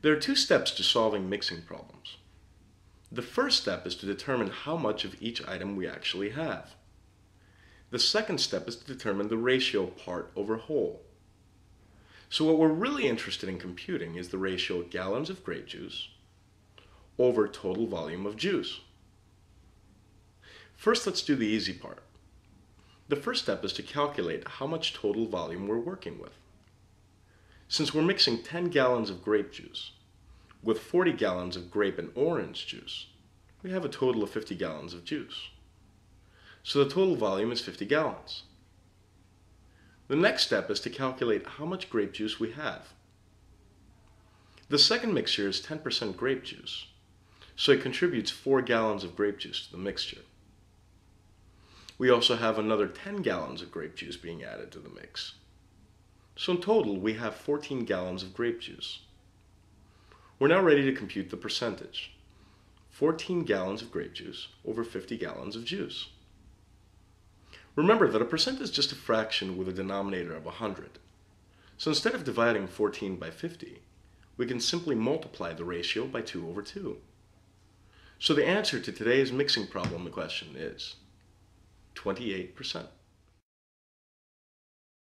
There are two steps to solving mixing problems. The first step is to determine how much of each item we actually have. The second step is to determine the ratio part over whole. So what we're really interested in computing is the ratio of gallons of grape juice over total volume of juice. First, let's do the easy part. The first step is to calculate how much total volume we're working with. Since we're mixing 10 gallons of grape juice with 40 gallons of grape and orange juice, we have a total of 50 gallons of juice. So the total volume is 50 gallons. The next step is to calculate how much grape juice we have. The second mixture is 10% grape juice, so it contributes 4 gallons of grape juice to the mixture. We also have another 10 gallons of grape juice being added to the mix. So in total, we have 14 gallons of grape juice. We're now ready to compute the percentage. 14 gallons of grape juice over 50 gallons of juice. Remember that a percent is just a fraction with a denominator of 100. So instead of dividing 14 by 50, we can simply multiply the ratio by 2 over 2. So the answer to today's mixing problem question is 28%.